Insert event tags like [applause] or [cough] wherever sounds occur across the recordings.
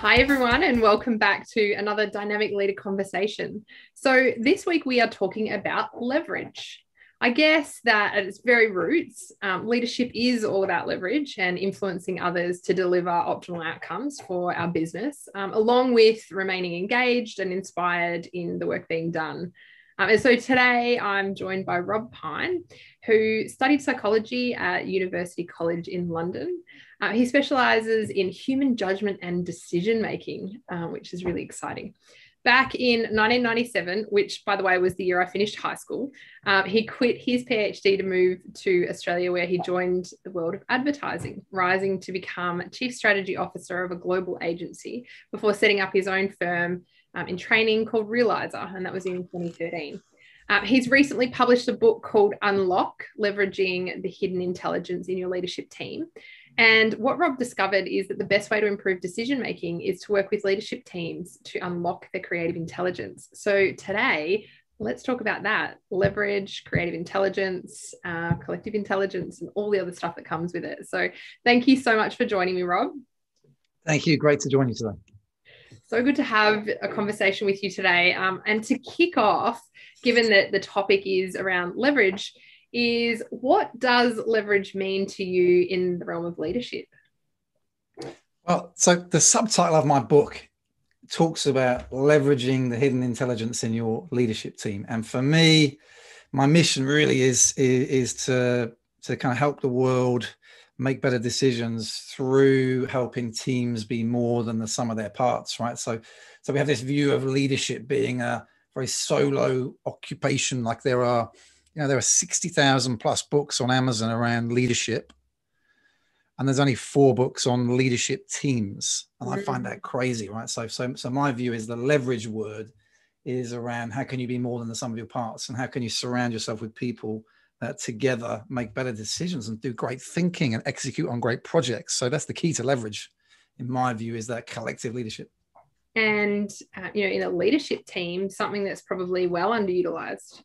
Hi, everyone, and welcome back to another Dynamic Leader conversation. So, this week we are talking about leverage. I guess that at its very roots, um, leadership is all about leverage and influencing others to deliver optimal outcomes for our business, um, along with remaining engaged and inspired in the work being done. Um, and so today I'm joined by Rob Pyne, who studied psychology at University College in London. Uh, he specializes in human judgment and decision making, uh, which is really exciting. Back in 1997, which by the way was the year I finished high school, um, he quit his PhD to move to Australia, where he joined the world of advertising, rising to become Chief Strategy Officer of a global agency before setting up his own firm um, in training called Realizer, and that was in 2013. Um, he's recently published a book called Unlock Leveraging the Hidden Intelligence in Your Leadership Team. And what Rob discovered is that the best way to improve decision making is to work with leadership teams to unlock their creative intelligence. So today, let's talk about that leverage, creative intelligence, uh, collective intelligence, and all the other stuff that comes with it. So thank you so much for joining me, Rob. Thank you. Great to join you today. So good to have a conversation with you today. Um, and to kick off, given that the topic is around leverage, is what does leverage mean to you in the realm of leadership? Well, so the subtitle of my book talks about leveraging the hidden intelligence in your leadership team. And for me, my mission really is, is, is to, to kind of help the world make better decisions through helping teams be more than the sum of their parts, right? So, so we have this view of leadership being a very solo occupation, like there are you know, there are 60,000 plus books on Amazon around leadership. And there's only four books on leadership teams. And I find that mm. crazy, right? So, so, so my view is the leverage word is around how can you be more than the sum of your parts and how can you surround yourself with people that together make better decisions and do great thinking and execute on great projects. So that's the key to leverage, in my view, is that collective leadership. And, uh, you know, in a leadership team, something that's probably well underutilized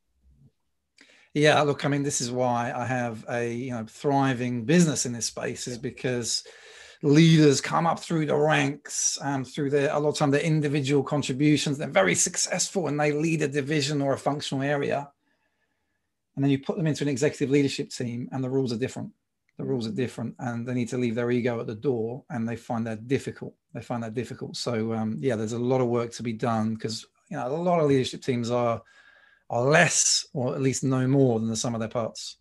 yeah, look, I mean, this is why I have a you know thriving business in this space is because leaders come up through the ranks and um, through their a lot of time their individual contributions. They're very successful and they lead a division or a functional area. And then you put them into an executive leadership team and the rules are different. The rules are different and they need to leave their ego at the door and they find that difficult. They find that difficult. So um, yeah, there's a lot of work to be done because you know a lot of leadership teams are are less or at least no more than the sum of their parts.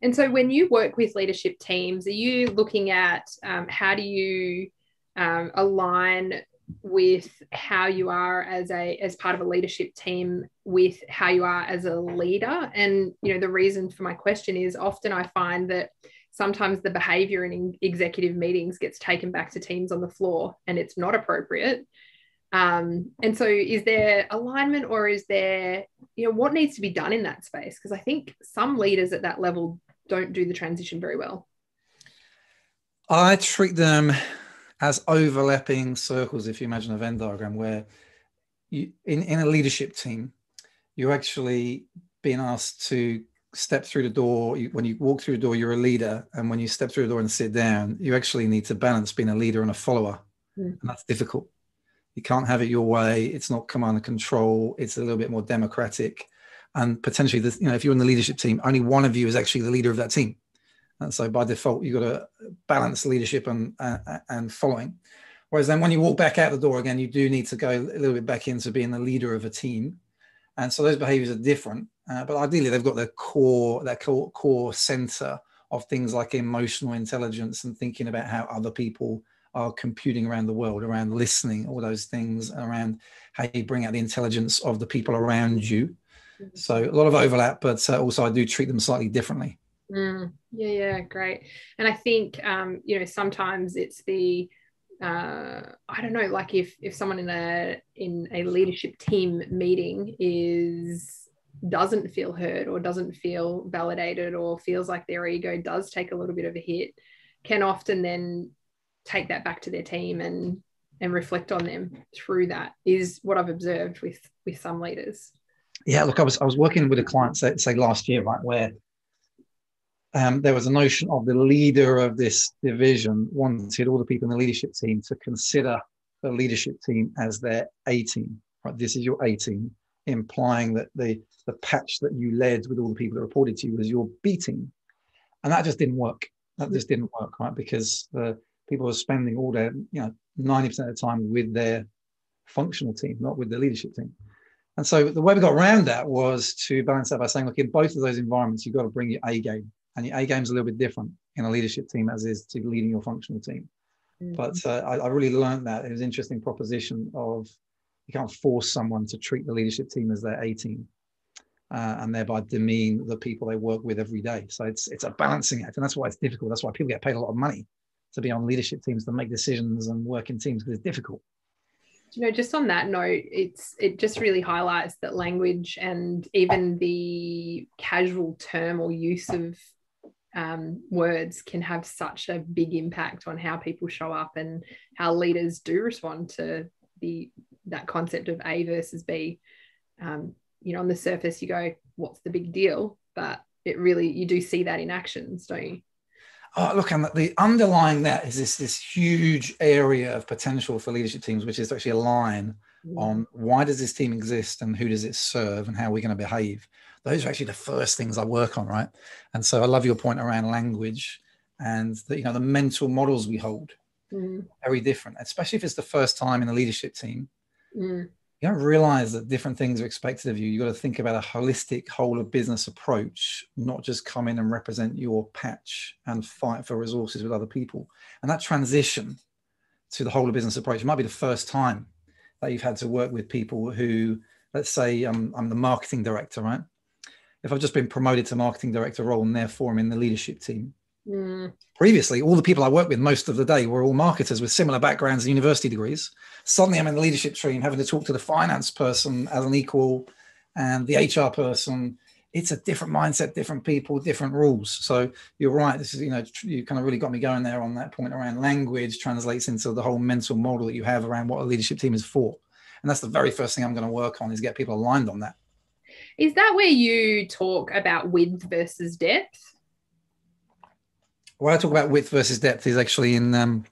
And so when you work with leadership teams, are you looking at um, how do you um, align with how you are as a as part of a leadership team with how you are as a leader and you know the reason for my question is often i find that sometimes the behavior in executive meetings gets taken back to teams on the floor and it's not appropriate um, and so, is there alignment or is there, you know, what needs to be done in that space? Because I think some leaders at that level don't do the transition very well. I treat them as overlapping circles, if you imagine a Venn diagram, where you, in, in a leadership team, you're actually being asked to step through the door. You, when you walk through the door, you're a leader. And when you step through the door and sit down, you actually need to balance being a leader and a follower. Mm. And that's difficult. You can't have it your way. It's not command and control. It's a little bit more democratic, and potentially, the, you know, if you're in the leadership team, only one of you is actually the leader of that team, and so by default, you've got to balance leadership and uh, and following. Whereas then, when you walk back out the door again, you do need to go a little bit back into being the leader of a team, and so those behaviors are different. Uh, but ideally, they've got their core, their core, core center of things like emotional intelligence and thinking about how other people are computing around the world, around listening, all those things, around how you bring out the intelligence of the people around you. Mm-hmm. So a lot of overlap, but uh, also I do treat them slightly differently. Mm, yeah, yeah, great. And I think um, you know sometimes it's the uh, I don't know, like if if someone in a in a leadership team meeting is doesn't feel heard or doesn't feel validated or feels like their ego does take a little bit of a hit, can often then take that back to their team and and reflect on them through that is what I've observed with with some leaders. Yeah, look, I was I was working with a client say, say last year, right, where um, there was a notion of the leader of this division wanted all the people in the leadership team to consider the leadership team as their A team. Right, this is your A team, implying that the the patch that you led with all the people that reported to you was your B team, and that just didn't work. That just didn't work, right? Because the people were spending all their, you know, ninety percent of the time with their functional team, not with the leadership team. And so the way we got around that was to balance that by saying, look, in both of those environments, you've got to bring your A game. And your A game is a little bit different in a leadership team as is to leading your functional team. Mm-hmm. But uh, I, I, really learned that. It was an interesting proposition of you can't force someone to treat the leadership team as their A team. Uh, and thereby demean the people they work with every day. So it's it's a balancing act, and that's why it's difficult. That's why people get paid a lot of money to be on leadership teams to make decisions and work in teams because it's difficult you know just on that note it's it just really highlights that language and even the casual term or use of um, words can have such a big impact on how people show up and how leaders do respond to the that concept of a versus b. Um, you know on the surface you go what's the big deal? But it really you do see that in actions don't you? Oh, look, and the underlying that is this this huge area of potential for leadership teams, which is actually a line on why does this team exist and who does it serve and how are we going to behave. Those are actually the first things I work on, right? And so I love your point around language and the, you know the mental models we hold. Mm. Very different, especially if it's the first time in a leadership team. Mm you don't realize that different things are expected of you. You've got to think about a holistic whole of business approach, not just come in and represent your patch and fight for resources with other people. And that transition to the whole of business approach might be the first time that you've had to work with people who, let's say, um, I'm the marketing director, right? If I've just been promoted to marketing director role and therefore I'm in the leadership team, Mm. Previously, all the people I worked with most of the day were all marketers with similar backgrounds and university degrees. Suddenly, I'm in the leadership team having to talk to the finance person as an equal and the HR person. It's a different mindset, different people, different rules. So you're right. This is, you know, you kind of really got me going there on that point around language translates into the whole mental model that you have around what a leadership team is for. And that's the very first thing I'm going to work on is get people aligned on that. Is that where you talk about width versus depth? what I talk about width versus depth is actually in um,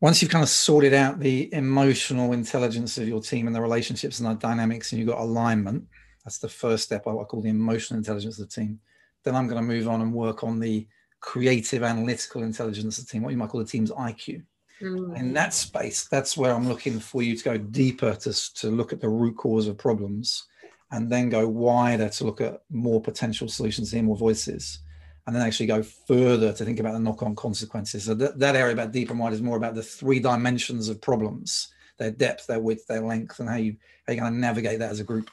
once you've kind of sorted out the emotional intelligence of your team and the relationships and the dynamics, and you've got alignment. That's the first step. I call the emotional intelligence of the team. Then I'm going to move on and work on the creative analytical intelligence of the team, what you might call the team's IQ. Mm. In that space, that's where I'm looking for you to go deeper to, to look at the root cause of problems and then go wider to look at more potential solutions, hear more voices and then actually go further to think about the knock-on consequences. So that, that area about deep and wide is more about the three dimensions of problems, their depth, their width, their length, and how you how you're going to navigate that as a group.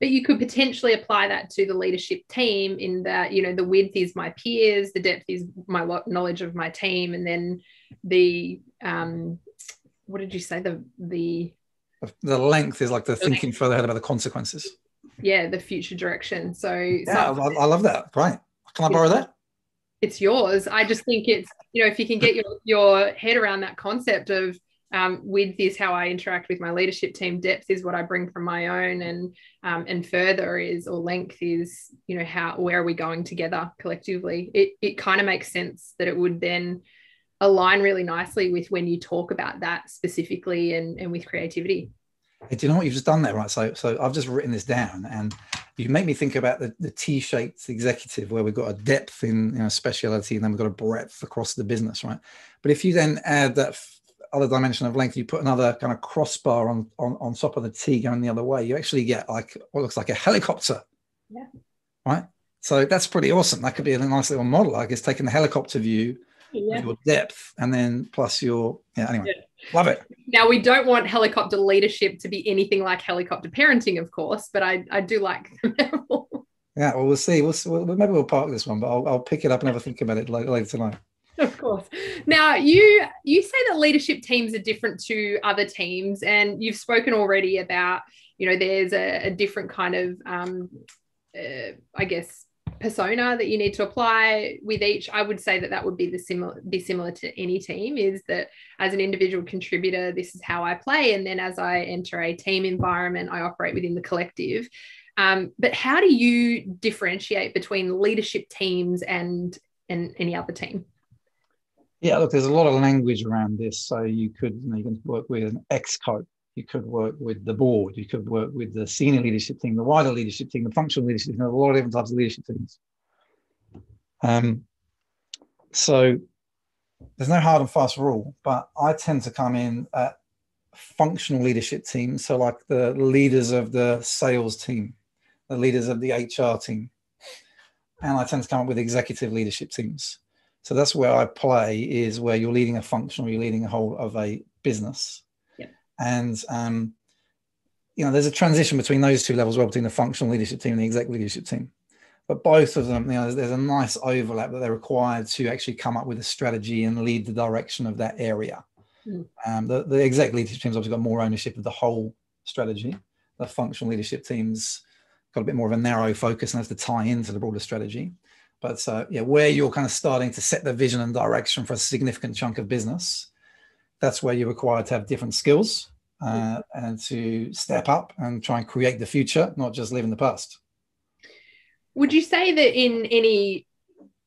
But you could potentially apply that to the leadership team in that, you know, the width is my peers, the depth is my knowledge of my team, and then the um, what did you say? The the the length is like the, the thinking length. further ahead about the consequences. Yeah, the future direction. So yeah, I, I love that. Right. Can I borrow that? It's yours. I just think it's, you know, if you can get your, your head around that concept of um, width is how I interact with my leadership team, depth is what I bring from my own, and um, and further is or length is, you know, how where are we going together collectively? It it kind of makes sense that it would then align really nicely with when you talk about that specifically and, and with creativity. Do you know what you've just done there, right? So, so I've just written this down, and you make me think about the, the T-shaped executive, where we've got a depth in you know, speciality, and then we've got a breadth across the business, right? But if you then add that other dimension of length, you put another kind of crossbar on, on on top of the T going the other way, you actually get like what looks like a helicopter. Yeah. Right. So that's pretty awesome. That could be a nice little model, I guess, taking the helicopter view, yeah. your depth, and then plus your yeah. Anyway. Yeah Love it. Now we don't want helicopter leadership to be anything like helicopter parenting, of course, but I, I do like Yeah, well, we'll see. We'll, see. maybe we'll park this one, but I'll, I'll pick it up and have a think about it later, later tonight. [laughs] Of course. Now you you say that leadership teams are different to other teams, and you've spoken already about you know there's a, a different kind of um, uh, I guess persona that you need to apply with each. I would say that that would be the similar be similar to any team is that as an individual contributor this is how i play and then as i enter a team environment i operate within the collective. Um, but how do you differentiate between leadership teams and and any other team Yeah, look, there's a lot of language around this. So you could, you, can work with an exco, you could work with the board, you could work with the senior leadership team, the wider leadership team, the functional leadership team, a lot of different types of leadership teams. Um, so there's no hard and fast rule, but I tend to come in at functional leadership teams. So like the leaders of the sales team, the leaders of the HR team, and I tend to come up with executive leadership teams. So that's where I play is where you're leading a function or you're leading a whole of a business. Yeah. And um, you know, there's a transition between those two levels, well, between the functional leadership team and the exec leadership team. But both of them, you know, there's, there's a nice overlap that they're required to actually come up with a strategy and lead the direction of that area. Mm. Um, the, the exec leadership team's obviously got more ownership of the whole strategy. The functional leadership team's got a bit more of a narrow focus and has to tie into the broader strategy. But uh, yeah, where you're kind of starting to set the vision and direction for a significant chunk of business, that's where you're required to have different skills uh, and to step up and try and create the future, not just live in the past. Would you say that in any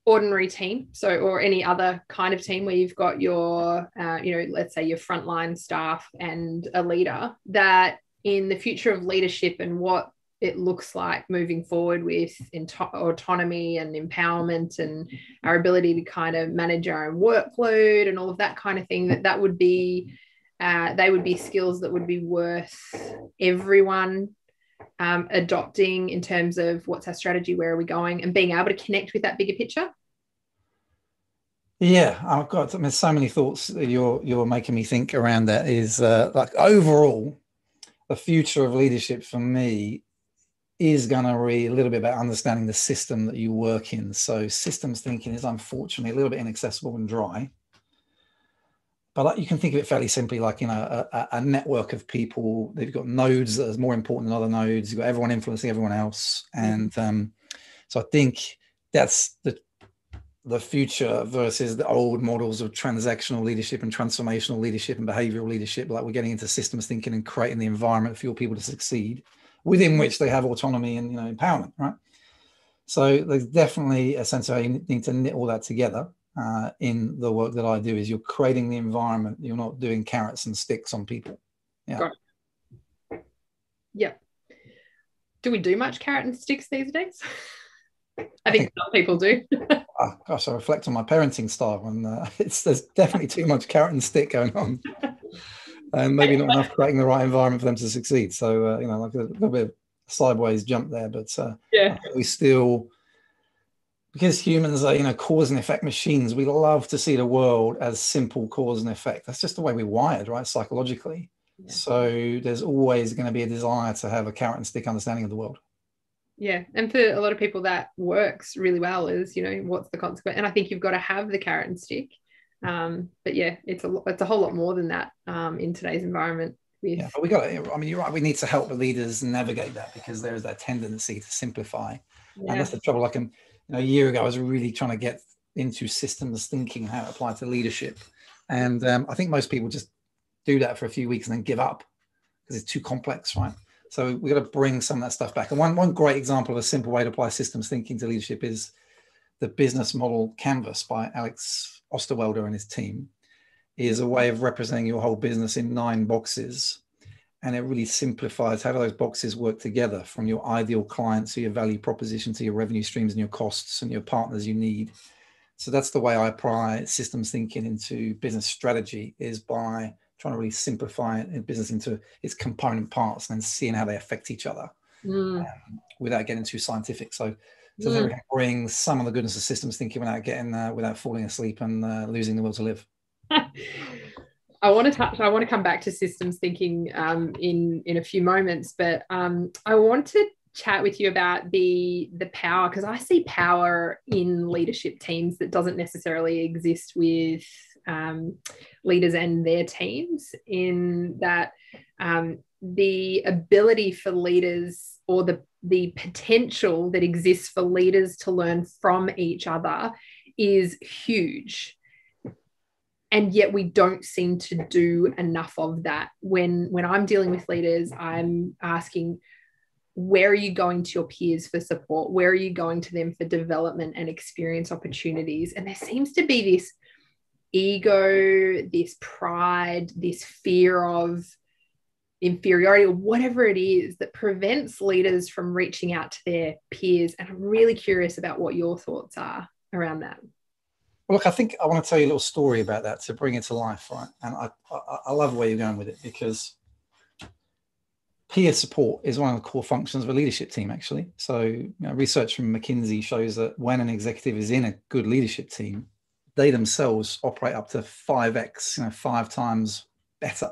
ordinary team, so or any other kind of team where you've got your, uh, you know, let's say your frontline staff and a leader, that in the future of leadership and what it looks like moving forward with autonomy and empowerment and our ability to kind of manage our own workload and all of that kind of thing that that would be uh, they would be skills that would be worth everyone um, adopting in terms of what's our strategy where are we going and being able to connect with that bigger picture. Yeah i've got I mean, so many thoughts that you're you're making me think around that is uh, like overall the future of leadership for me is going to be a little bit about understanding the system that you work in. So systems thinking is unfortunately a little bit inaccessible and dry. But you can think of it fairly simply like, you know, a, a network of people. They've got nodes that are more important than other nodes. You've got everyone influencing everyone else. And um, so I think that's the the future versus the old models of transactional leadership and transformational leadership and behavioral leadership. Like we're getting into systems thinking and creating the environment for your people to succeed within which they have autonomy and you know empowerment, right? So there's definitely a sense of how you need to knit all that together uh, in the work that I do. Is you're creating the environment. You're not doing carrots and sticks on people. Yeah. Yeah. Do we do much carrot and sticks these days? [laughs] I think some people do. oh, [laughs] gosh, I reflect on my parenting style, and uh, [laughs] it's there's definitely too much carrot and stick going on and maybe not enough creating the right environment for them to succeed. So uh, you know, like a little bit of sideways jump there, but uh, yeah, we still because humans are you know cause and effect machines. We love to see the world as simple cause and effect. That's just the way we're wired, right? Psychologically. Yeah. So there's always going to be a desire to have a carrot and stick understanding of the world. Yeah, and for a lot of people that works really well is you know what's the consequence, and I think you've got to have the carrot and stick um, but yeah, it's a it's a whole lot more than that um, in today's environment. With... Yeah, but we got. I mean, you're right. We need to help the leaders navigate that because there is that tendency to simplify, yeah. and that's the trouble. Like, um, you know, a year ago, I was really trying to get into systems thinking, how to apply to leadership, and um, I think most people just do that for a few weeks and then give up because it's too complex, right? So we've got to bring some of that stuff back. And one one great example of a simple way to apply systems thinking to leadership is the business model canvas by Alex Osterwalder and his team is a way of representing your whole business in nine boxes. And it really simplifies how do those boxes work together from your ideal clients to your value proposition to your revenue streams and your costs and your partners you need. So that's the way I apply systems thinking into business strategy is by trying to really simplify it business into its component parts and then seeing how they affect each other mm. um, without getting too scientific. So so mm. bring some of the goodness of systems thinking without getting uh, without falling asleep and uh, losing the will to live. [laughs] I want to touch. I want to come back to systems thinking um, in in a few moments, but um, I want to chat with you about the the power because I see power in leadership teams that doesn't necessarily exist with um, leaders and their teams. In that, um, the ability for leaders or the the potential that exists for leaders to learn from each other is huge. And yet we don't seem to do enough of that. When when i'm dealing with leaders i'm asking where are you going to your peers for support? Where are you going to them for development and experience opportunities? And there seems to be this ego, this pride, this fear of inferiority, or whatever it is that prevents leaders from reaching out to their peers. And I'm really curious about what your thoughts are around that. Look, I think I want to tell you a little story about that to bring it to life, right? And I, I, I love where you're going with it because peer support is one of the core functions of a leadership team, actually. So, you know, research from McKinsey shows that when an executive is in a good leadership team, they themselves operate up to 5x, you know, five times better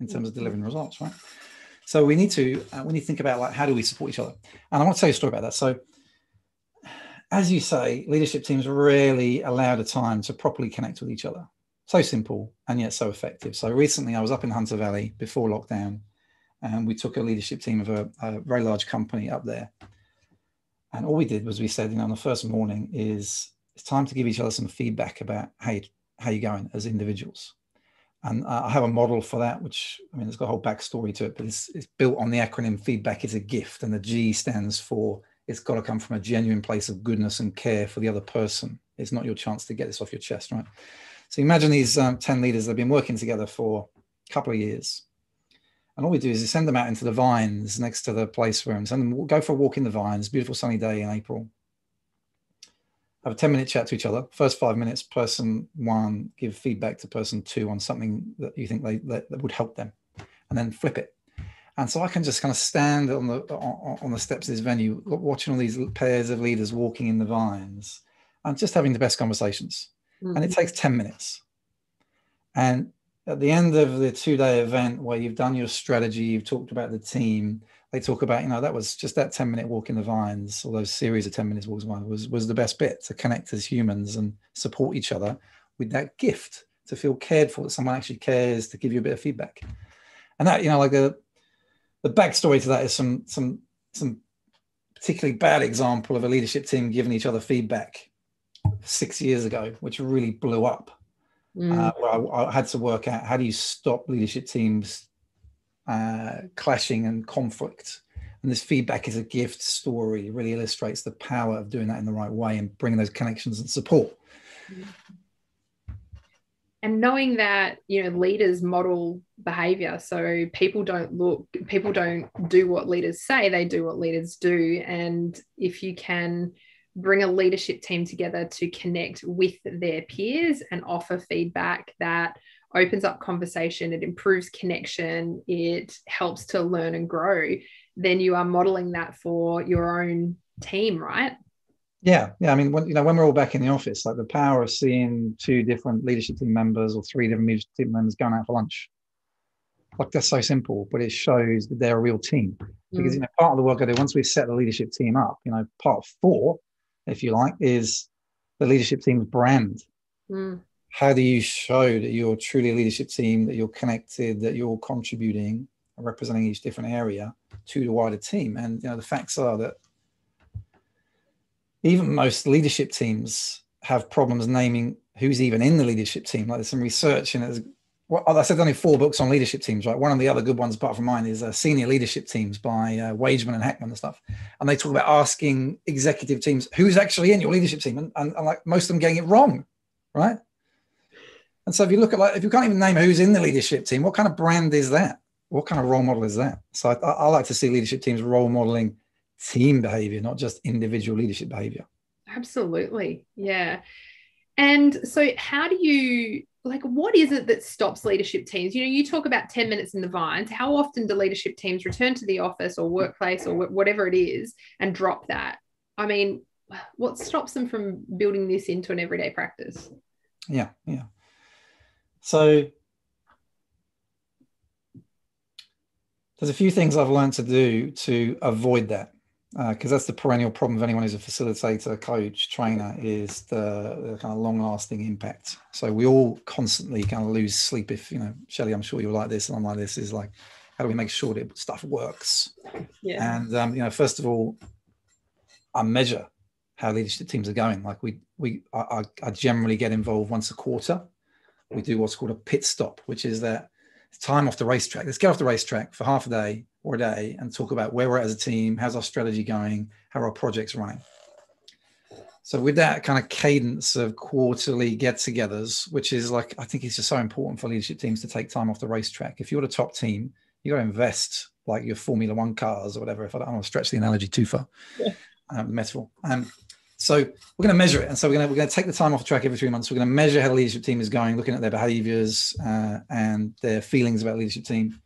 in terms of delivering results, right? So we need to uh, we need to think about like how do we support each other, and I want to tell you a story about that. So, as you say, leadership teams really allow the time to properly connect with each other. So simple and yet so effective. So recently, I was up in Hunter Valley before lockdown, and we took a leadership team of a, a very large company up there. And all we did was we said, you know, on the first morning is it's time to give each other some feedback about how you, how you're going as individuals. And I have a model for that, which I mean, it's got a whole backstory to it, but it's, it's built on the acronym feedback is a gift. And the G stands for it's got to come from a genuine place of goodness and care for the other person. It's not your chance to get this off your chest, right? So imagine these um, 10 leaders that have been working together for a couple of years. And all we do is we send them out into the vines next to the place where and send them go for a walk in the vines, beautiful sunny day in April have a 10 minute chat to each other. First five minutes, person one, give feedback to person two on something that you think they, that, that would help them, and then flip it. And so I can just kind of stand on the on, on the steps of this venue, watching all these pairs of leaders walking in the vines, and just having the best conversations. Mm-hmm. And it mm-hmm. takes 10 minutes. And at the end of the two day event where you've done your strategy, you've talked about the team, they talk about, you know, that was just that 10 minute walk in the vines, or those series of 10 minutes walks in the vines was, was the best bit to connect as humans and support each other with that gift to feel cared for, that someone actually cares to give you a bit of feedback. And that, you know, like the, the backstory to that is some, some, some particularly bad example of a leadership team giving each other feedback six years ago, which really blew up. Mm. Uh, where I, I, had to work out how do you stop leadership teams uh, clashing and conflict. And this feedback is a gift story. It really illustrates the power of doing that in the right way and bringing those connections and support. And knowing that, you know, leaders model behavior. So people don't look, people don't do what leaders say, they do what leaders do. And if you can bring a leadership team together to connect with their peers and offer feedback that opens up conversation, it improves connection, it helps to learn and grow, then you are modeling that for your own team, right? Yeah, yeah. I mean, when, you know, when we're all back in the office, like the power of seeing two different leadership team members or three different leadership team members going out for lunch, like that's so simple, but it shows that they're a real team. Because mm. you know, part of the work I do once we set the leadership team up, you know, part four, if you like, is the leadership team's brand. Mm how do you show that you're truly a leadership team, that you're connected, that you're contributing, and representing each different area to the wider team? And you know, the facts are that even most leadership teams have problems naming who's even in the leadership team. Like there's some research and there's well, I said only four books on leadership teams, right? One of the other good ones, apart from mine, is uh, Senior Leadership Teams by uh, Wageman and Hackman and stuff. And they talk about asking executive teams who's actually in your leadership team, and, and, and like most of them getting it wrong, right? And so if you look at like if you can't even name who's in the leadership team, what kind of brand is that? What kind of role model is that? So I, I like to see leadership teams role modeling team behavior, not just individual leadership behavior. Absolutely. Yeah. And so how do you like what is it that stops leadership teams? You know, you talk about 10 minutes in the vines. How often do leadership teams return to the office or workplace or whatever it is and drop that? I mean, what stops them from building this into an everyday practice? Yeah, yeah. So there's a few things I've learned to do to avoid that because uh, that's the perennial problem of anyone who's a facilitator, coach, trainer is the, the, kind of long-lasting impact. So we all constantly kind of lose sleep. If you know, Shelley, I'm sure you're like this, and I'm like this. Is like, how do we make sure that stuff works? Yeah. And um, you know, first of all, I measure how leadership teams are going. Like we, we, I, I generally get involved once a quarter we do what's called a pit stop, which is that time off the racetrack. Let's get off the racetrack for half a day or a day and talk about where we're at as a team, how's our strategy going, how are our projects running. So with that kind of cadence of quarterly get-togethers, which is like I think it's just so important for leadership teams to take time off the racetrack. If you're the top team, you got to invest like your Formula One cars or whatever. If I don't want to stretch the analogy too far, yeah. um, metaphor. Um, so we're going to measure it, and so we're going to we're going to take the time off track every three months. We're going to measure how the leadership team is going, looking at their behaviours uh, and their feelings about leadership team,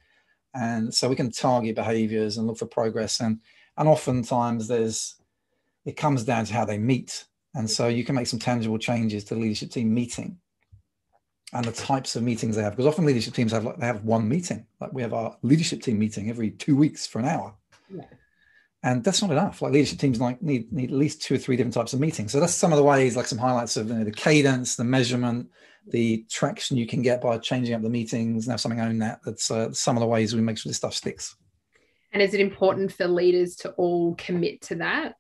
and so we can target behaviours and look for progress. And and oftentimes there's it comes down to how they meet, and so you can make some tangible changes to the leadership team meeting and the types of meetings they have. Because often leadership teams have like they have one meeting, like we have our leadership team meeting every two weeks for an hour. Yeah and that's not enough. Like leadership teams like need need at least two or three different types of meetings. So that's some of the ways, like some highlights of you know, the cadence, the measurement, the traction you can get by changing up the meetings and have something own that. That's uh, some of the ways we make sure this stuff sticks. And is it important for leaders to all commit to that?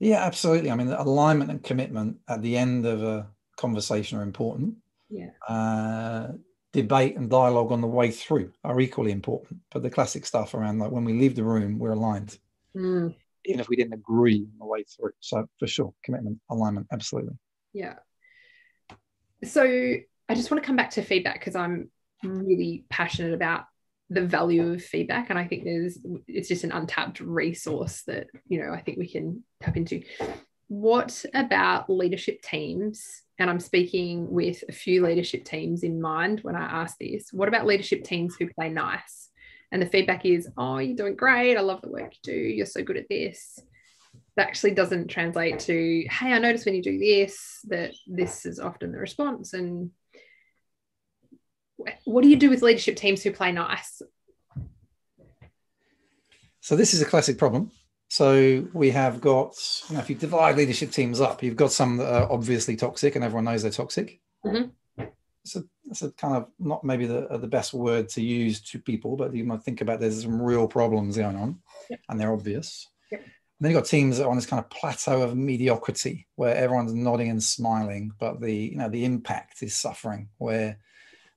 Yeah, absolutely. I mean, alignment and commitment at the end of a conversation are important. Yeah. Uh, debate and dialogue on the way through are equally important. But the classic stuff around like when we leave the room, we're aligned, mm. even if we didn't agree on the way through. So for sure, commitment, alignment, absolutely. Yeah. So I just want to come back to feedback because I'm really passionate about the value of feedback and i think there's it's just an untapped resource that you know i think we can tap into what about leadership teams and I'm speaking with a few leadership teams in mind when I ask this. What about leadership teams who play nice? And the feedback is, oh, you're doing great. I love the work you do. You're so good at this. That actually doesn't translate to, hey, I notice when you do this, that this is often the response. And what do you do with leadership teams who play nice? So, this is a classic problem so we have got, you know, if you divide leadership teams up, you've got some that are obviously toxic, and everyone knows they're toxic. Mm-hmm. So that's a kind of not maybe the the best word to use to people, but you might think about there's some real problems going on, yep. and they're obvious. Yep. And then you've got teams that are on this kind of plateau of mediocrity, where everyone's nodding and smiling, but the you know the impact is suffering, where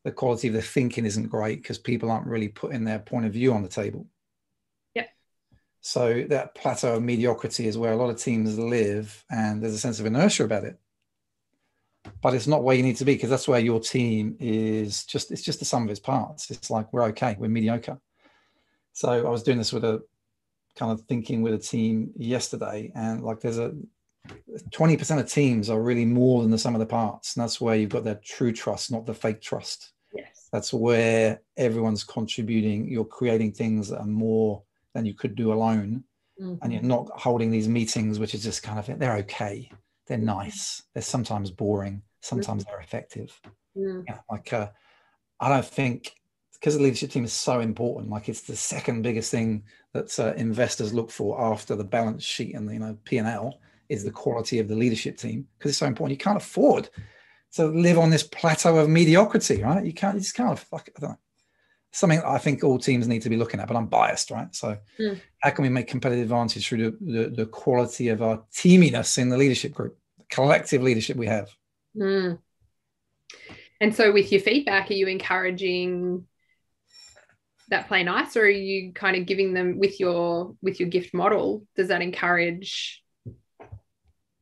the quality of the thinking isn't great because people aren't really putting their point of view on the table. So that plateau of mediocrity is where a lot of teams live, and there's a sense of inertia about it. But it's not where you need to be because that's where your team is just it's just the sum of its parts. It's like we're okay, we're mediocre. So I was doing this with a kind of thinking with a team yesterday, and like there's a 20% of teams are really more than the sum of the parts. And that's where you've got that true trust, not the fake trust. Yes. That's where everyone's contributing. You're creating things that are more than you could do alone. Mm-hmm. And you're not holding these meetings, which is just kind of they're okay, they're nice, they're sometimes boring, sometimes mm-hmm. they're effective. Mm. Yeah, like uh, I don't think because the leadership team is so important. Like it's the second biggest thing that uh, investors look for after the balance sheet and the, you know P and L is the quality of the leadership team because it's so important. You can't afford to live on this plateau of mediocrity, right? You can't. You just can't. Fuck, I don't know something I think all teams need to be looking at, but I'm biased, right? So, mm. how can we make competitive advantage through the, the, the, quality of our teaminess in the leadership group, the collective leadership we have? Mm. And so, with your feedback, are you encouraging that play nice, or are you kind of giving them with your with your gift model? Does that encourage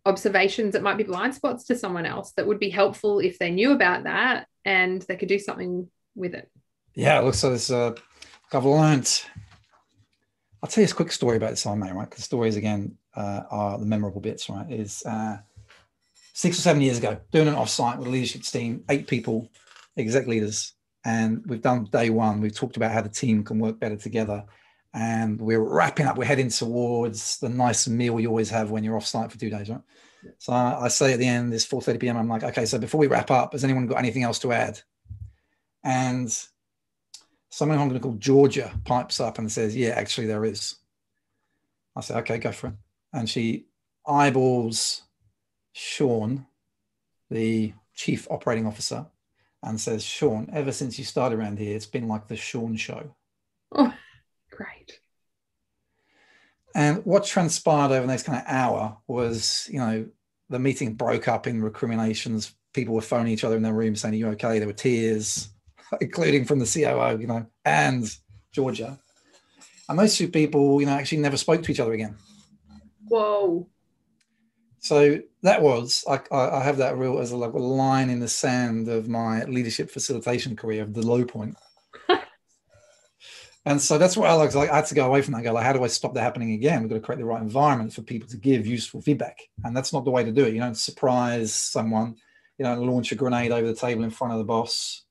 observations that might be blind spots to someone else that would be helpful if they knew about that and they could do something with it? Yeah, it looks like this. Uh, I've learned. I'll tell you a quick story about this, I may, right? Because stories again uh, are the memorable bits, right? Is uh, six or seven years ago, doing an offsite with a leadership team, eight people, exec leaders, and we've done day one. We've talked about how the team can work better together, and we're wrapping up. We're heading towards the nice meal you always have when you're offsite for two days, right? So I, I say at the end, it's 4:30 p.m. I'm like, okay, so before we wrap up, has anyone got anything else to add? And someone I'm going to call Georgia pipes up and says, Yeah, actually, there is. I say, Okay, go for it. And she eyeballs Sean, the chief operating officer, and says, Sean, ever since you started around here, it's been like the Sean show. Oh, great. And what transpired over the next kind of hour was, you know, the meeting broke up in recriminations. People were phoning each other in their room saying, Are you okay? There were tears including from the COO, you know, and Georgia. And those two people, you know, actually never spoke to each other again. Whoa. So that was I, I have that real as a, like a line in the sand of my leadership facilitation career of the low point. [laughs] and so that's what I was like. I had to go away from that. And go like, how do I stop that happening again? We've got to create the right environment for people to give useful feedback, and that's not the way to do it. You don't surprise someone. You don't launch a grenade over the table in front of the boss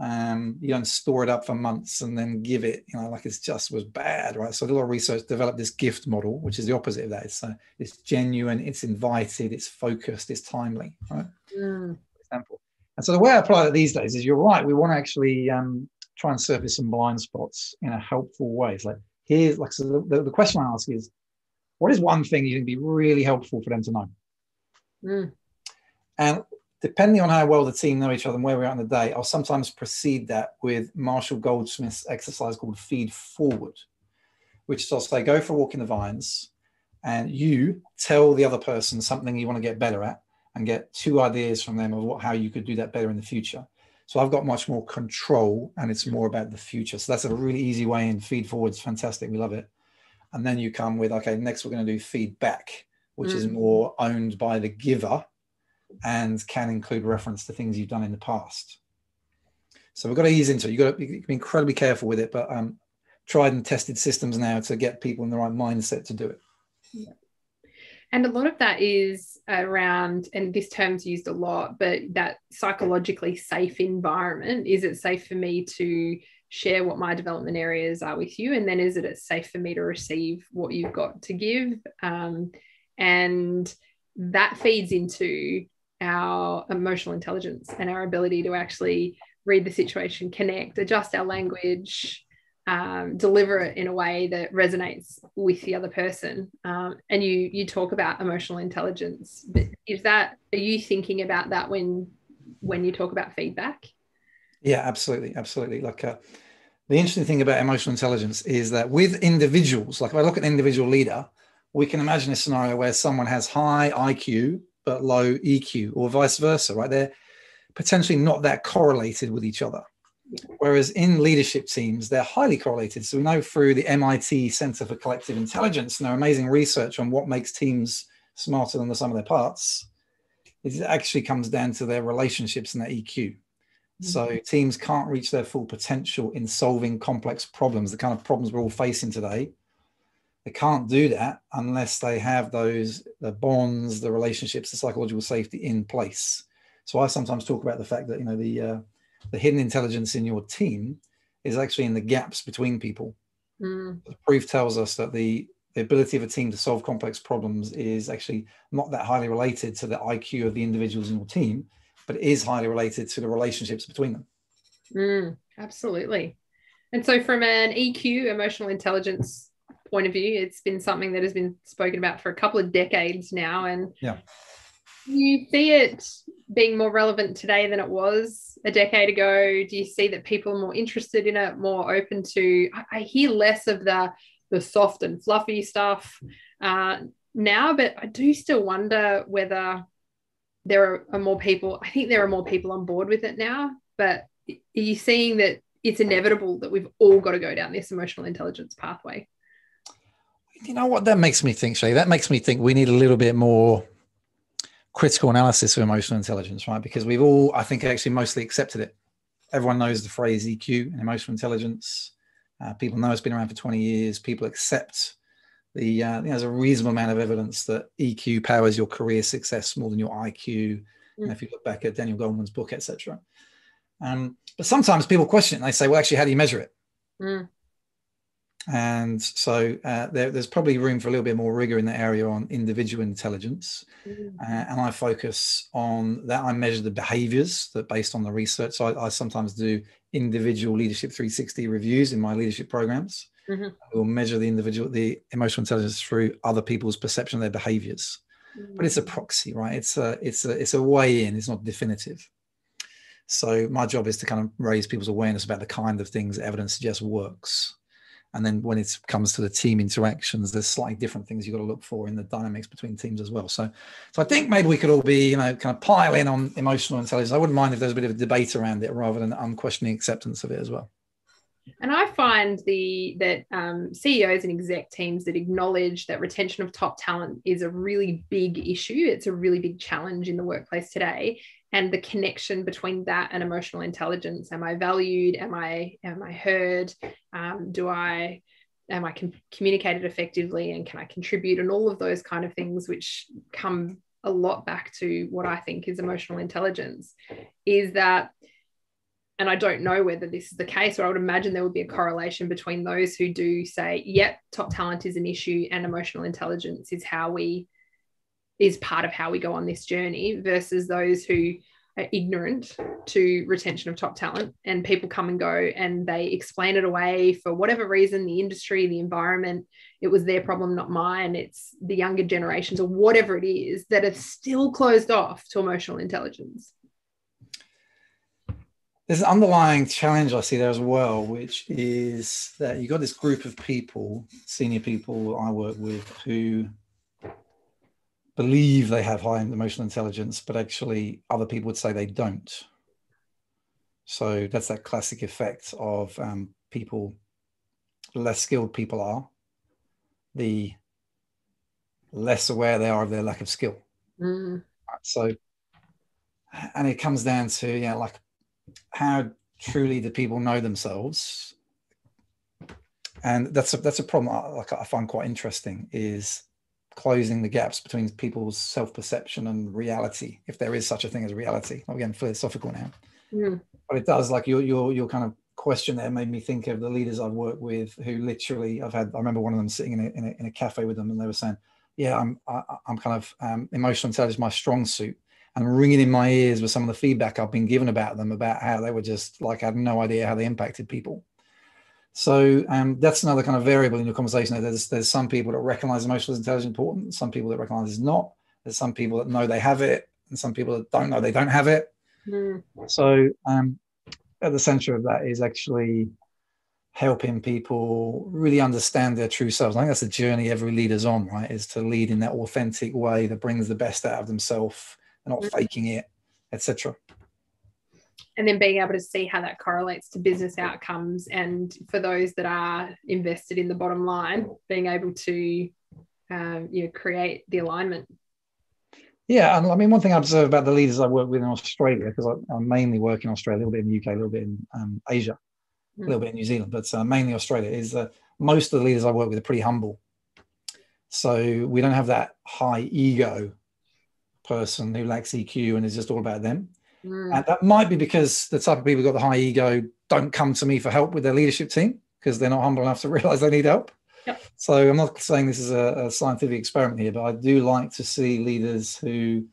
um, you don't store it up for months and then give it, you know, like it's just was bad, right? So a lot of research developed this gift model, which is the opposite of that. It's uh, it's genuine, it's invited, it's focused, it's timely, right? Mm. example. And so the way I apply it these days is you're right. We want to actually um, try and surface some blind spots in a helpful way. It's like here's like so the, the question I ask is, what is one thing you think be really helpful for them to know? Mm. And depending on how well the team know each other and where we're at in the day, I'll sometimes precede that with Marshall Goldsmith's exercise called feed forward, which is I'll say, go for a walk in the vines and you tell the other person something you want to get better at and get two ideas from them of what, how you could do that better in the future. So I've got much more control and it's more about the future. So that's a really easy way in feed forward. It's fantastic. We love it. And then you come with, okay, next we're going to do feedback, which mm. is more owned by the giver and can include reference to things you've done in the past. So we've got to ease into it. You've got to be incredibly careful with it, but um, tried and tested systems now to get people in the right mindset to do it. And a lot of that is around, and this term's used a lot, but that psychologically safe environment. Is it safe for me to share what my development areas are with you? And then is it safe for me to receive what you've got to give? Um, and that feeds into our emotional intelligence and our ability to actually read the situation, connect, adjust our language, um, deliver it in a way that resonates with the other person. Um, and you you talk about emotional intelligence. Is that are you thinking about that when when you talk about feedback? Yeah, absolutely, absolutely. Like uh, the interesting thing about emotional intelligence is that with individuals, like if I look at an individual leader, we can imagine a scenario where someone has high IQ but low EQ, or vice versa, right? They're potentially not that correlated with each other. Whereas in leadership teams, they're highly correlated. So we know through the MIT Center for Collective Intelligence and their amazing research on what makes teams smarter than the sum of their parts, it actually comes down to their relationships and their EQ. Mm-hmm. So teams can't reach their full potential in solving complex problems, the kind of problems we're all facing today, they can't do that unless they have those the bonds, the relationships, the psychological safety in place. So I sometimes talk about the fact that you know the uh, the hidden intelligence in your team is actually in the gaps between people. Mm. The proof tells us that the the ability of a team to solve complex problems is actually not that highly related to the IQ of the individuals in your team, but it is highly related to the relationships between them. Mm, absolutely. And so, from an EQ, emotional intelligence point of view. It's been something that has been spoken about for a couple of decades now. And yeah. you see it being more relevant today than it was a decade ago? Do you see that people are more interested in it, more open to? I, hear less of the the soft and fluffy stuff uh, now, but I do still wonder whether there are, are more people. I think there are more people on board with it now, but are you seeing that it's inevitable that we've all got to go down this emotional intelligence pathway? You know what that makes me think, Shay? That makes me think we need a little bit more critical analysis of emotional intelligence, right? Because we've all, I think, actually mostly accepted it. Everyone knows the phrase EQ and emotional intelligence. Uh, people know it's been around for 20 years. People accept the, uh, there's a reasonable amount of evidence that EQ powers your career success more than your IQ. Mm. if you look back at Daniel Goleman's book, etc. Um, but sometimes people question it and they say, well, actually, how do you measure it? Mm. And so uh, there, there's probably room for a little bit more rigor in the area on individual intelligence. Mm. Uh, and I focus on that. I measure the behaviors that based on the research. So I, I sometimes do individual leadership 360 reviews in my leadership programs. Mm-hmm. We'll measure the individual, the emotional intelligence through other people's perception of their behaviors. Mm-hmm. But it's a mm. proxy, right? It's a, it's a, it's a way in. It's not definitive. So my job is to kind of raise people's awareness about the kind of things evidence suggests works and then when it comes to the team interactions there's slightly different things you've got to look for in the dynamics between teams as well so so i think maybe we could all be you know kind of pile in on emotional intelligence i wouldn't mind if there's a bit of a debate around it rather than unquestioning acceptance of it as well And I find the that um, CEOs and exec teams that acknowledge that retention of top talent is a really big issue. It's a really big challenge in the workplace today. And the connection between that and emotional intelligence. Am I valued? Am I am I heard? Um, do I am I com- communicated effectively and can I contribute? And all of those kind of things, which come a lot back to what I think is emotional intelligence, is that and I don't know whether this is the case, but I would imagine there would be a correlation between those who do say, yep, top talent is an issue and emotional intelligence is how we is part of how we go on this journey versus those who are ignorant to retention of top talent and people come and go and they explain it away for whatever reason the industry the environment it was their problem not mine. It's the younger generations or whatever it is that are still closed off to emotional intelligence. There's an underlying challenge I see there as well, which is that you've got this group of people, senior people I work with, who believe they have high emotional intelligence, but actually other people would say they don't. So that's that classic effect of um, people, less skilled people are, the less aware they are of their lack of skill. Mm. So, and it comes down to, yeah, like how truly do people know themselves? And that's a, that's a problem I, like I find quite interesting is closing the gaps between people's self-perception and reality, if there is such a thing as reality. I'm getting philosophical now. Mm. But it does like your your your kind of question there made me think of the leaders I've worked with who literally I've had I remember one of them sitting in a, in a, in a cafe with them and they were saying, Yeah, I'm I, am i am kind of um, emotional intelligence my strong suit and ringing in my ears with some of the feedback I've been given about them about how they were just like I had no idea how they impacted people. So um, that's another kind of variable in your conversation. There's there's some people that recognize emotional intelligence important, some people that recognize it's not. There's some people that know they have it, and some people that don't know they don't have it. Mm. So um, at the center of that is actually helping people really understand their true selves. I think that's the journey every leader's on, right? Is to lead in that authentic way that brings the best out of themselves not mm-hmm. faking it, etc. And then being able to see how that correlates to business outcomes, and for those that are invested in the bottom line, being able to um, you know, create the alignment. Yeah, and I mean, one thing I observe about the leaders I work with in Australia, because I, I, mainly work in Australia, a little bit in the UK, a little bit in um, Asia, mm. a little bit in New Zealand, but uh, mainly Australia, is that most of the leaders I work with are pretty humble. So we don't have that high ego person who lacks EQ and is just all about them. Mm. And that might be because the type of people who got the high ego don't come to me for help with their leadership team because they're not humble enough to [laughs] realize they need help. Yep. So I'm not saying this is a, a, scientific experiment here, but I do like to see leaders who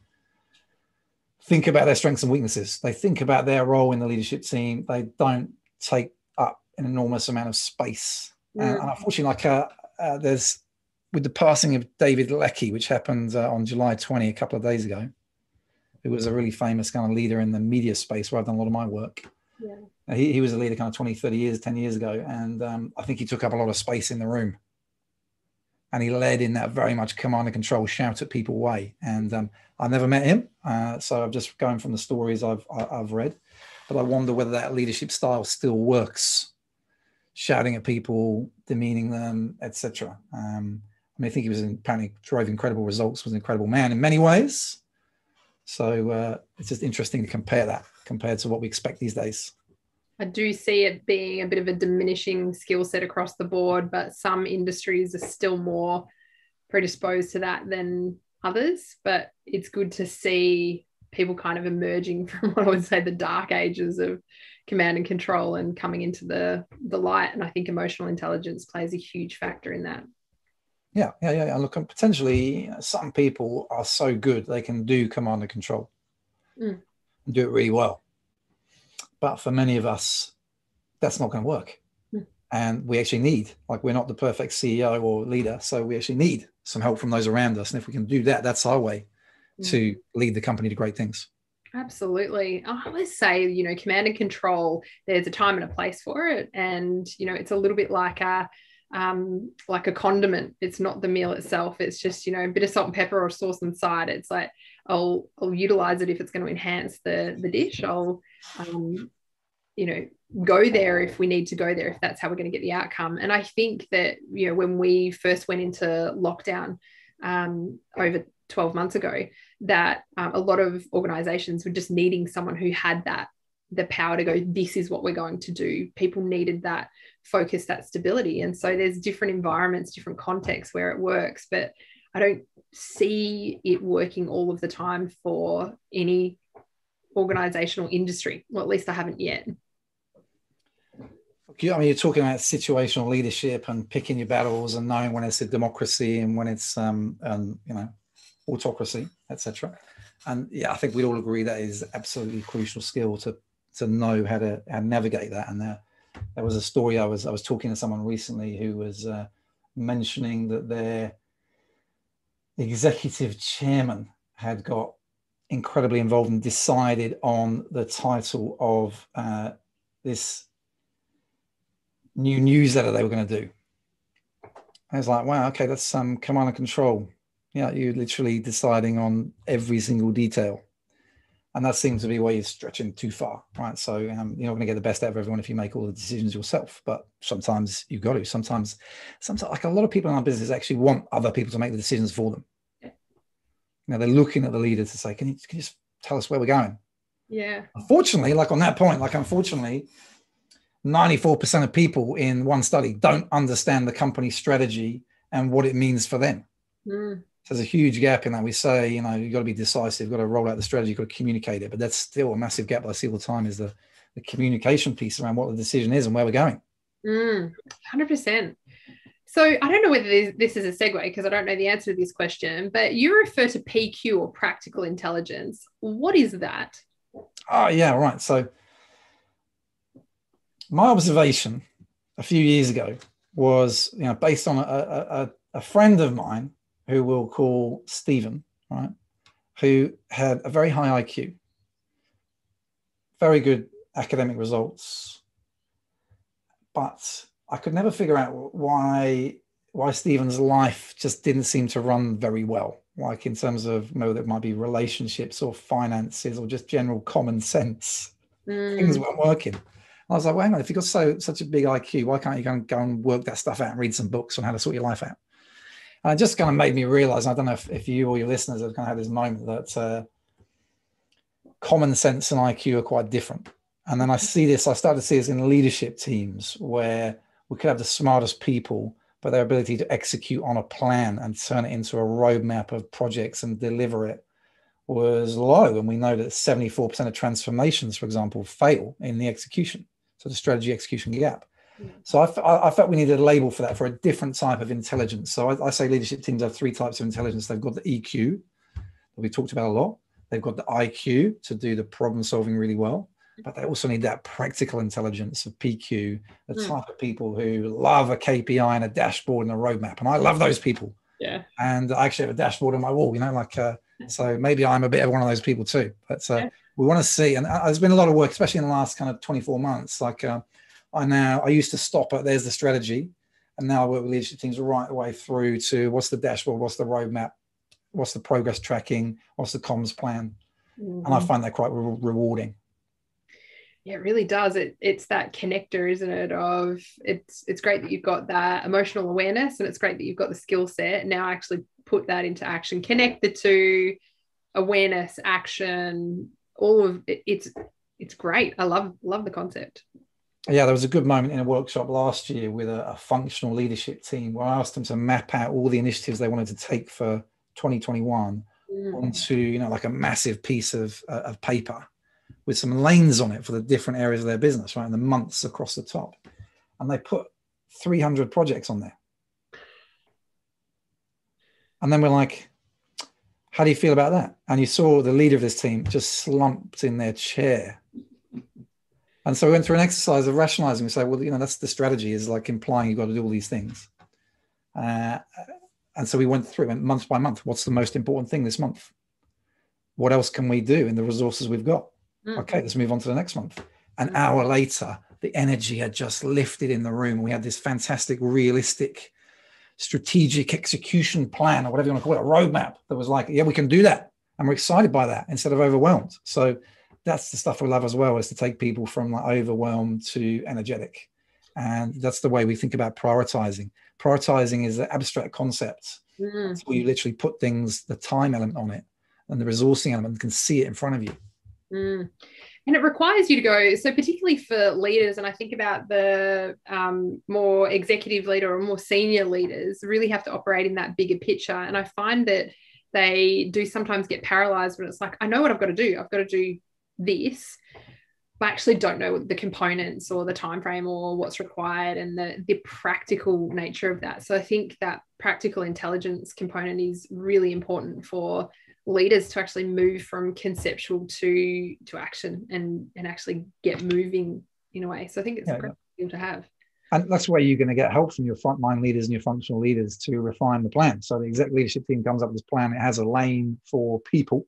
think about their strengths and weaknesses. They think about their role in the leadership team. They don't take up an enormous amount of space. Mm. And, and, unfortunately, like uh, uh, there's with the passing of David Leckie, which happened uh, on July 20, a couple of days ago, who was a really famous kind of leader in the media space where I've done a lot of my work. Yeah. Uh, he, he was a leader kind of 20, 30 years, 10 years ago. And um, I think he took up a lot of space in the room. And he led in that very much command and control, shout at people way. And um, I've never met him. Uh, so I'm just going from the stories I've, I've read. But I wonder whether that leadership style still works, shouting at people, demeaning them, etc. Um, I mean, I think he was apparently drove incredible results, was an incredible man in many ways. So uh, it's just interesting to compare that compared to what we expect these days. I do see it being a bit of a diminishing skill set across the board, but some industries are still more predisposed to that than others. But it's good to see people kind of emerging [laughs] from what I would say the dark ages of command and control and coming into the the light. And I think emotional intelligence plays a huge factor in that. Yeah, yeah, yeah. Look, potentially some people are so good they can do command and control mm. and do it really well. But for many of us, that's not going to work. Mm. And we actually need, like, we're not the perfect CEO or leader. So we actually need some help from those around us. And if we can do that, that's our way mm. to lead the company to great things. Absolutely. I always say, you know, command and control, there's a time and a place for it. And, you know, it's a little bit like a, um, like a condiment. It's not the meal itself. It's just, you know, a bit of salt and pepper or sauce inside. It's like I'll I'll utilize it if it's going to enhance the the dish. I'll um, you know, go there if we need to go there, if that's how we're going to get the outcome. And I think that, you know, when we first went into lockdown um, over 12 months ago, that um, a lot of organizations were just needing someone who had that the power to go this is what we're going to do. People needed that focus that stability. And so there's different environments different contexts where it works but i don't see it working all of the time for any organizational industry well at least i haven't yet. I mean, you're talking about situational leadership and picking your battles and knowing when it's a democracy and when it's, um, and you know, autocracy, etc. And yeah, I think we'd all agree that is absolutely crucial skill to to know how to how to navigate that. And there, there was a story I was I was talking to someone recently who was uh, mentioning that their executive chairman had got incredibly involved and decided on the title of uh, this new newsletter they were going to do. I was like, wow, okay, that's some um, command and control. Yeah, you're literally deciding on every single detail and that seems to be where you're stretching too far, right? So um, you're not going to get the best out of everyone if you make all the decisions yourself. But sometimes you've got to. Sometimes, sometimes like a lot of people in our business actually want other people to make the decisions for them. Yeah. Know, they're looking at the leader to say, "Can you, can you just tell us where we're going?" Yeah. Unfortunately, like on that point, like unfortunately, 94% of people in one study don't understand the company strategy and what it means for them. Mm there's a huge gap in that. We say, you know, you've got to be decisive, you've got to roll out the strategy, you've got to communicate it. But that's still a massive gap I see all the time is the, the communication piece around what the decision is and where we're going. Mm, 100%. So I don't know whether this is a segue because I don't know the answer to this question, but you refer to PQ or practical intelligence. What is that? Oh, yeah, right. So my observation a few years ago was, you know, based on a, a, a friend of mine who we'll call Stephen, right? Who had a very high IQ, very good academic results, but I could never figure out why why Stephen's life just didn't seem to run very well. Like in terms of you know, that might be relationships or finances or just general common sense. Mm. Things weren't working. I was like, well, hang on, if you've got so such a big IQ, why can't you go and, go and work that stuff out and read some books on how to sort your life out? And it just kind of made me realize, I don't know if, if you or your listeners have kind of had this moment that uh, common sense and IQ are quite different. And then I see this, I started to see this in leadership teams where we could have the smartest people, but their ability to execute on a plan and turn it into a roadmap of projects and deliver it was low. And we know that 74% of transformations, for example, fail in the execution. So the strategy execution gap. So I, I, felt we needed a label for that for a different type of intelligence. So I, I, say leadership teams have three types of intelligence. They've got the EQ that we talked about a lot. They've got the IQ to do the problem solving really well, but they also need that practical intelligence of PQ, the mm. type of people who love a KPI and a dashboard and a roadmap. And I love those people. Yeah. And I actually have a dashboard on my wall, you know, like, uh, so maybe I'm a bit of one of those people too. But uh, yeah. we want to see, and uh, there's been a lot of work, especially in the last kind of 24 months, like, uh, I now I used to stop at there's the strategy, and now I work with leadership teams right the way through to what's the dashboard, what's the roadmap, what's the progress tracking, what's the comms plan, mm-hmm. and I mm-hmm. find that quite re- rewarding. Yeah, it really does. It it's that connector, isn't it? Of it's it's great that you've got that emotional awareness, and it's great that you've got the skill set. Now actually put that into action. Connect the two, awareness, action, all of it, it's it's great. I love love the concept yeah, there was a good moment in a workshop last year with a, a, functional leadership team where I asked them to map out all the initiatives they wanted to take for 2021 mm. onto, you know, like a massive piece of, uh, of paper with some lanes on it for the different areas of their business, right? And the months across the top. And they put 300 projects on there. And then we're like, how do you feel about that? And you saw the leader of this team just slumped in their chair and so we went through an exercise of rationalizing. We say, well, you know, that's the strategy is like implying you've got to do all these things. Uh, and so we went through it month by month. What's the most important thing this month? What else can we do in the resources we've got? Mm. Okay, let's move on to the next month. An mm. hour later, the energy had just lifted in the room. We had this fantastic, realistic, strategic execution plan, or whatever you want to call it, a roadmap that was like, yeah, we can do that. And we're excited by that instead of overwhelmed. So that's the stuff we love as well is to take people from like overwhelmed to energetic. And that's the way we think about prioritizing. Prioritizing is an abstract concept. Mm. where you literally put things the time element on it and the resourcing element can see it in front of you. Mm. and it requires you to go so particularly for leaders and i think about the um, more executive leader or more senior leaders really have to operate in that bigger picture. And i find that they do sometimes get paralyzed when it's like i know what i've got to do. I've got to do this but actually don't know the components or the time frame or what's required and the, the practical nature of that. So i think that practical intelligence component is really important for leaders to actually move from conceptual to to action and and actually get moving in a way. So i think it's yeah, a great yeah. to have. And that's where you're going to get help from your frontline leaders and your functional leaders to refine the plan. So the exec leadership team comes up with this plan. It has a lane for people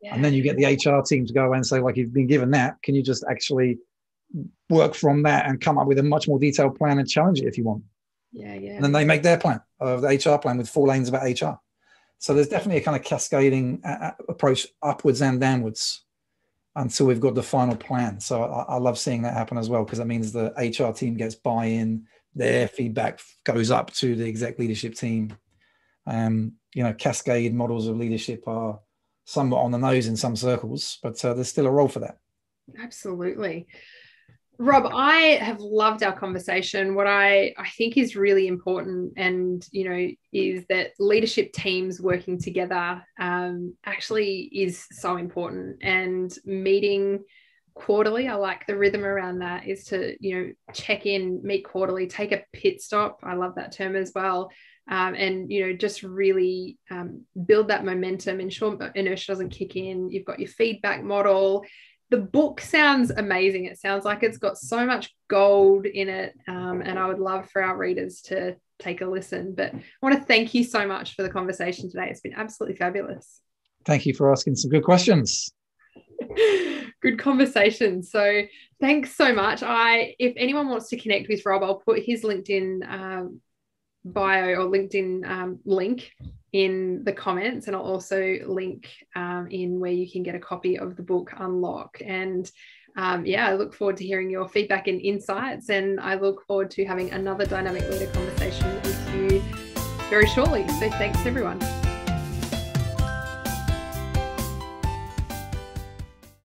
yeah. And then you get the HR team to go away and say, like, you've been given that, can you just actually work from that and come up with a much more detailed plan and challenge it if you want? Yeah, yeah. And then they make their plan of the HR plan with four lanes about HR. So there's definitely a kind of cascading uh, uh, approach upwards and downwards until we've got the final plan. So I, I love seeing that happen as well because that means the HR team gets buy-in, their feedback goes up to the exec leadership team. Um, you know, cascade models of leadership are somewhat on the nose in some circles, but uh, there's still a role for that. Absolutely. Rob, I have loved our conversation. What I, I think is really important, and you know, is that leadership teams working together um, actually is so important. And meeting quarterly, I like the rhythm around that. Is to you know check in, meet quarterly, take a pit stop. I love that term as well, um, and you know just really um, build that momentum ensure inertia doesn't kick in. You've got your feedback model. The book sounds amazing. It sounds like it's got so much gold in it um, and i would love for our readers to take a listen but i want to thank you so much for the conversation today. It's been absolutely fabulous. Thank you for asking some good questions. [laughs] Good conversation. So thanks so much. I if anyone wants to connect with rob i'll put his linkedin um, bio or LinkedIn um, link in the comments, and I'll also link um, in where you can get a copy of the book Unlock. And um, yeah, I look forward to hearing your feedback and insights, and I look forward to having another dynamic leader conversation with you very shortly. So thanks, everyone.